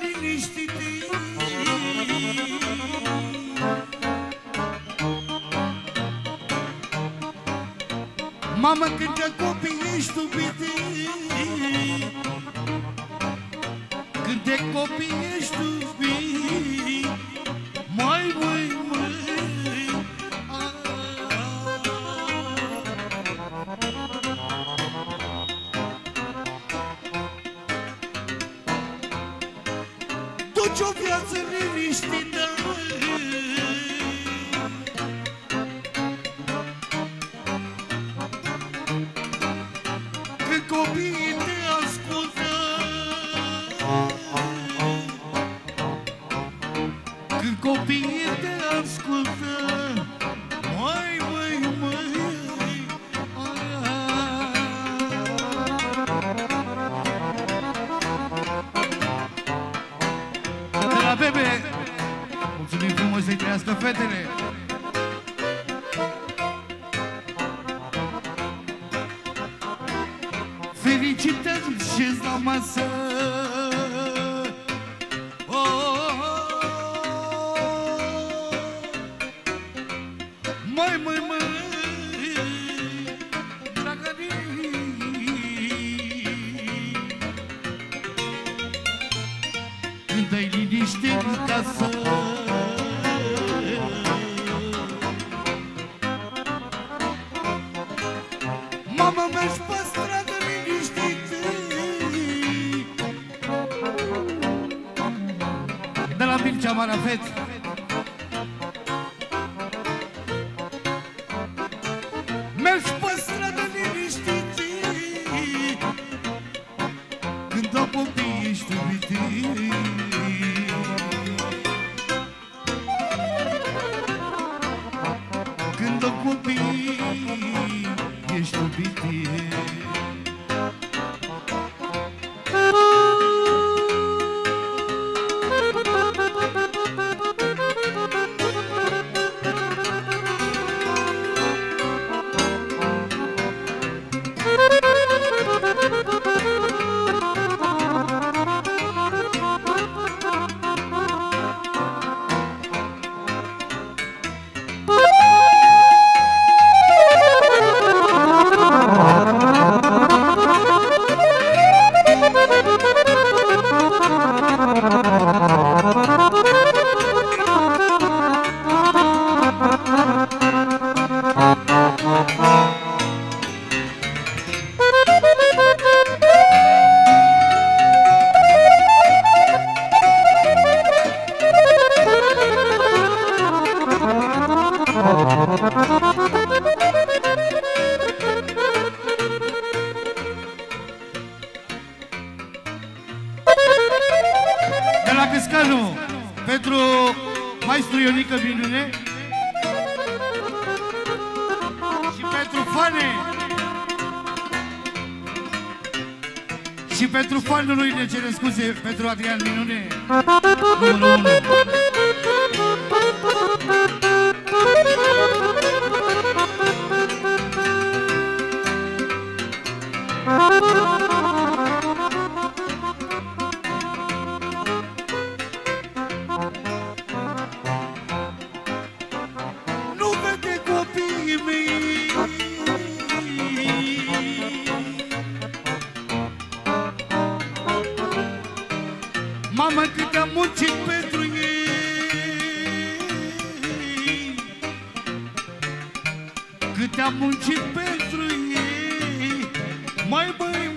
duci noaptea liniștite Mamă, când de copii ești iubite Când de copii ești iubit Duci o viață liniștită frumos să-i trăiască fetele Felicitări și la masă. Oh, Mai, mai, mai Când ai liniște în casă De la Mircea Marafet De la Căscanu Pentru maestru Ionica Minune Și pentru fane. Și pentru fanul lui ne cerem scuze Pentru Adrian Minune. Numărul Mamă cât am muncit pentru ei. Cât am muncit pentru ei. Mai, mai,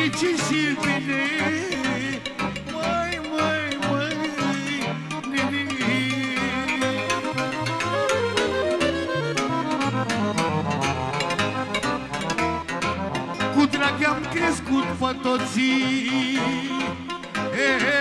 fericit și bine. Măi, măi, măi, nini Cu drag am crescut pe toți. E, e,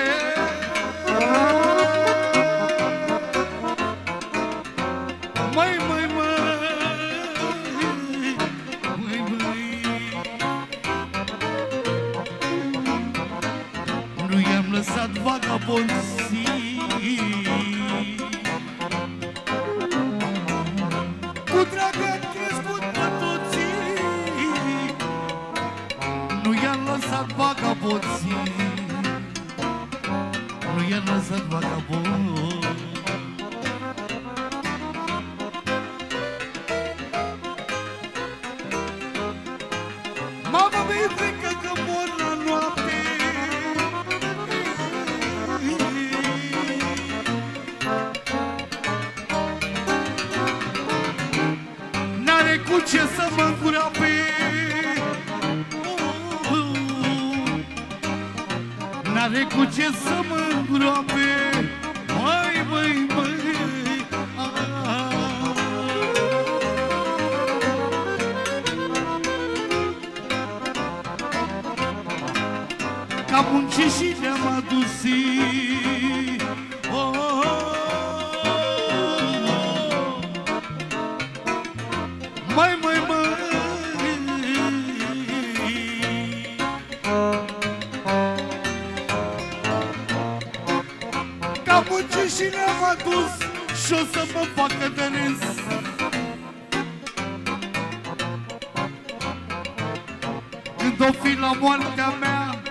vagabonții Cu drag am crescut pe toții. Nu i-am lăsat vagabonții N-are cu ce să mă îngroape N-are cu ce să mă îngroape Măi, măi, măi ah. Ca muncit și ne-am adus oh, oh, oh. Și ne-am adus Și o să mă facă de râs. Când o fi la moartea mea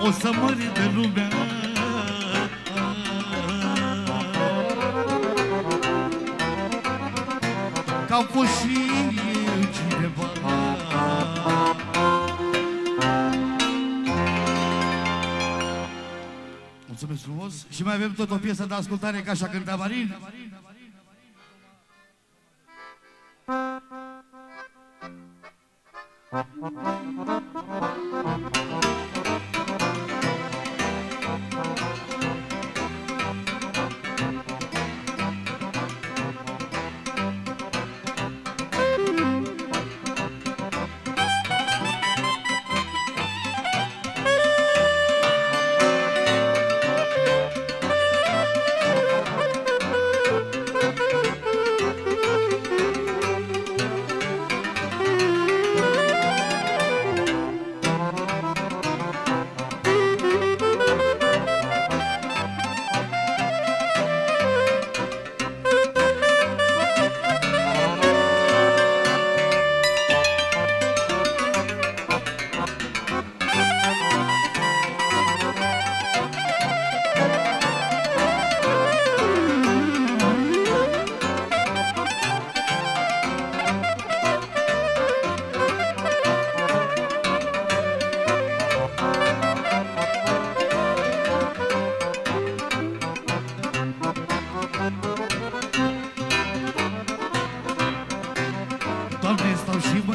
O să mă de lumea. Că am fost și Mulțumesc frumos. Și mai avem tot o piesă de ascultare ca așa cânta Marin. Doamne,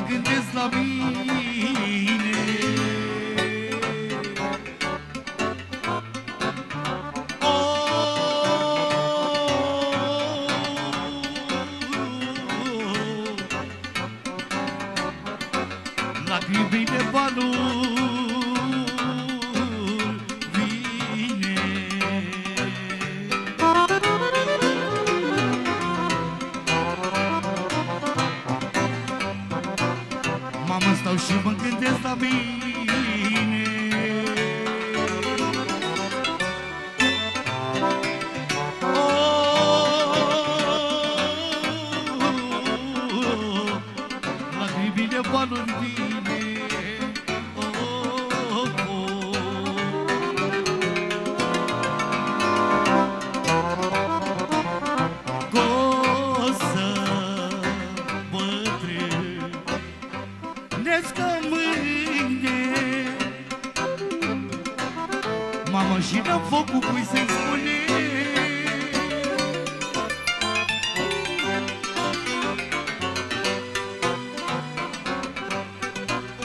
gândesc la mine Mamă, stau și mă gândesc la mine și n-am focul cui să-i spune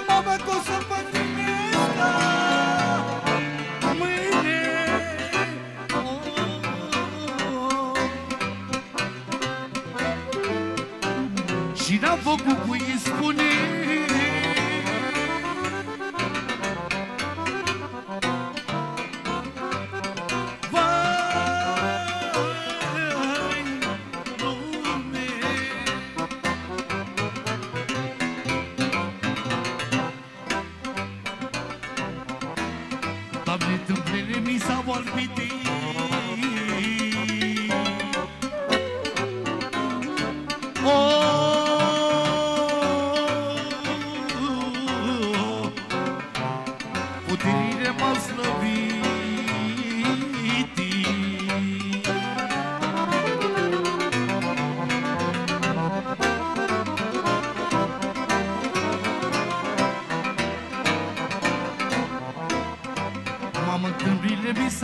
Mamă, că o să bătrânesc că mâine oh, Și n-am făcut mi sabor piti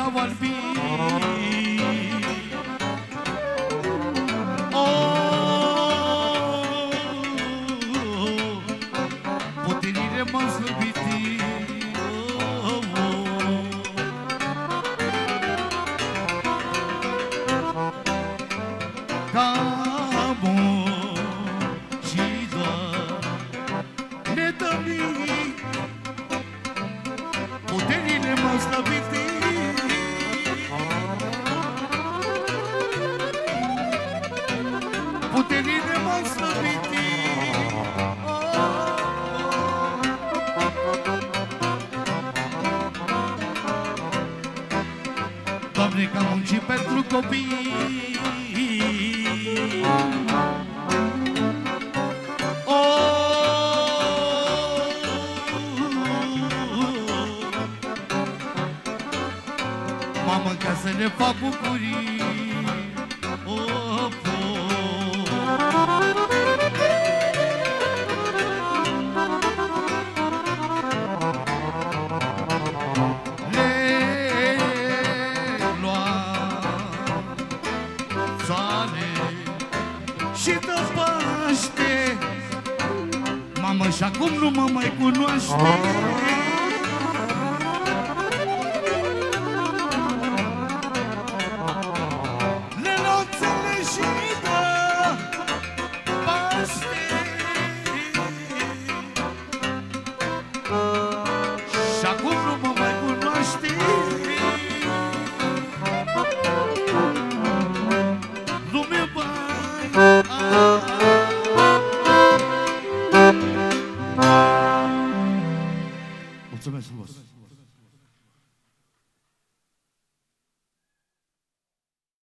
someone be? Oh, poderia mostrar be ti. Oh, oh. Doamne, că am muncit pentru copii. Oh, Mamă, ca să ne fac bucurii